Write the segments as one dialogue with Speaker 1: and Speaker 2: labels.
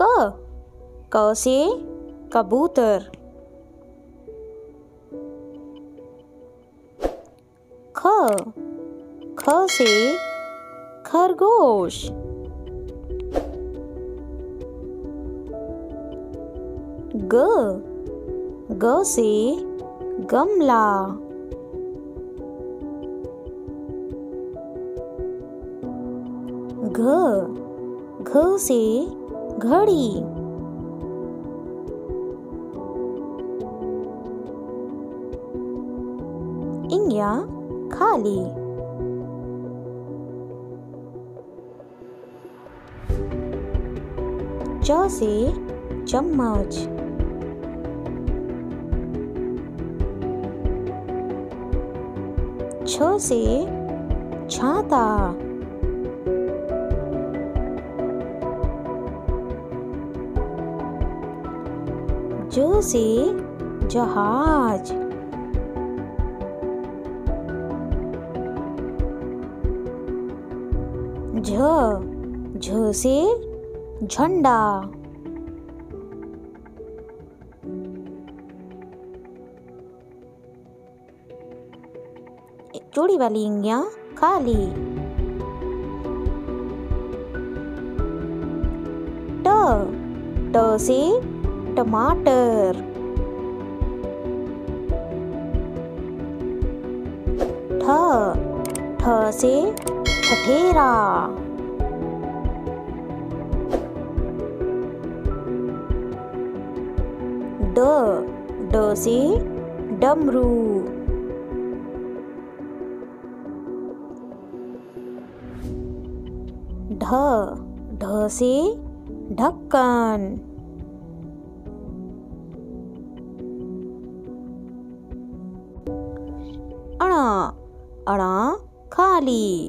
Speaker 1: क क से कबूतर ख ख से खरगोश ग ग से गमला घ घ से घड़ी। इंग्या खाली। च से चम्मच। छ से छाता। ज से जहाज़। झ झ से झंडा। जोड़ी वाली इंगिया खाली। ट ट से टमाटर ठ ठ से ठठेरा ड ड से डमरू ढ ढ से ढक्कन अणा अणा खाली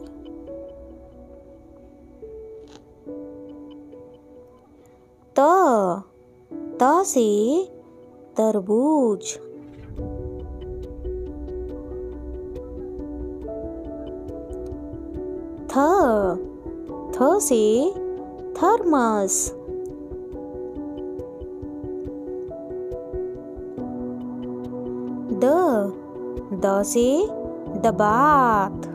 Speaker 1: त त से तरबूज थ थ से थर्मस द से दबात।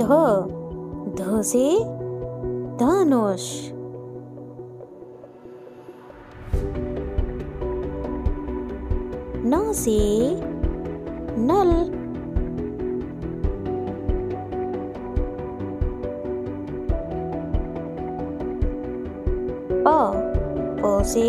Speaker 1: ध ध से धनुष। न से नल। प प से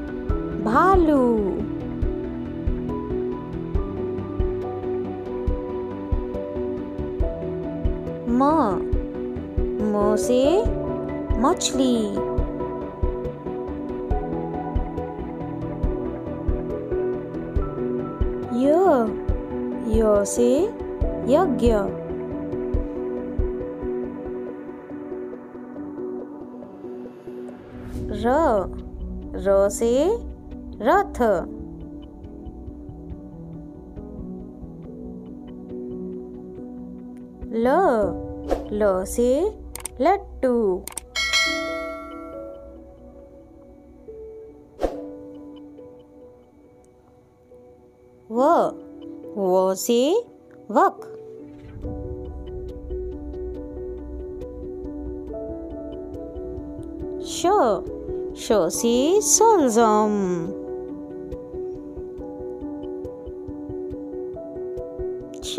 Speaker 1: भालू। म म से मछली। य य से यज्ञ। र र से रथ। ल ल से लट्टू। व व से वक। श श से सलजम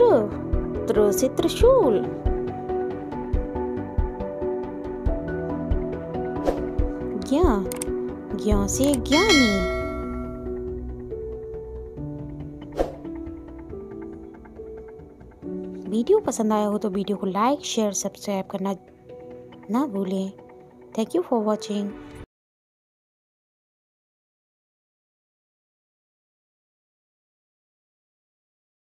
Speaker 1: त्र त्र से त्रिशूल ज्ञा ज्ञा से ज्ञानी। वीडियो पसंद आया हो तो वीडियो को लाइक, शेयर, सब्सक्राइब करना ना भूलें। Thank you for watching